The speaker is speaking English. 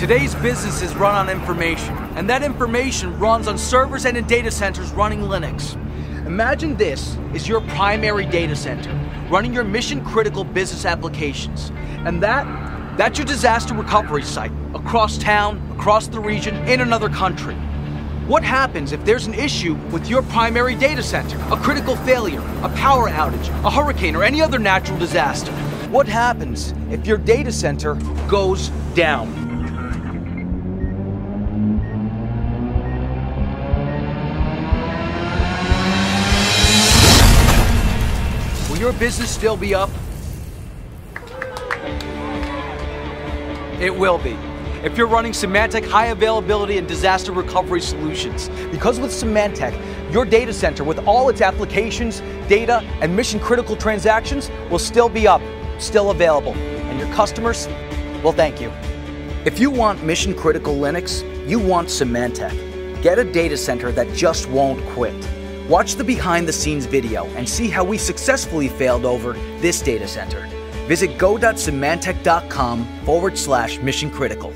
Today's business is run on information, and that information runs on servers and in data centers running Linux. Imagine this is your primary data center, running your mission critical business applications. And that, that's your disaster recovery site, across town, across the region, in another country. What happens if there's an issue with your primary data center? A critical failure, a power outage, a hurricane, or any other natural disaster? What happens if your data center goes down? Your business still be up? It will be. If you're running Symantec high availability and disaster recovery solutions. Because with Symantec, your data center with all its applications, data, and mission critical transactions will still be up, still available. And your customers, will thank you. If you want mission critical Linux, you want Symantec. Get a data center that just won't quit. Watch the behind the scenes video and see how we successfully failed over this data center. Visit go.symantec.com forward slash mission critical.